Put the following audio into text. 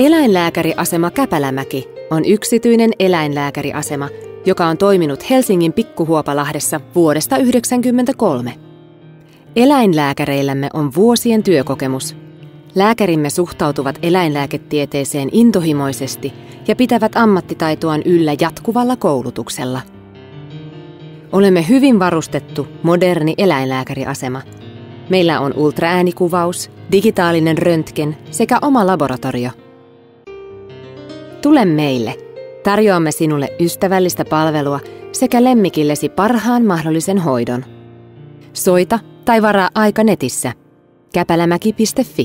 Eläinlääkäriasema Käpälämäki on yksityinen eläinlääkäriasema, joka on toiminut Helsingin Pikkuhuopalahdessa vuodesta 1993. Eläinlääkäreillämme on vuosien työkokemus. Lääkärimme suhtautuvat eläinlääketieteeseen intohimoisesti ja pitävät ammattitaitoaan yllä jatkuvalla koulutuksella. Olemme hyvin varustettu moderni eläinlääkäriasema. Meillä on ultraäänikuvaus, digitaalinen röntgen sekä oma laboratorio. Tule meille. Tarjoamme sinulle ystävällistä palvelua sekä lemmikillesi parhaan mahdollisen hoidon. Soita tai varaa aika netissä käpälämäki.fi.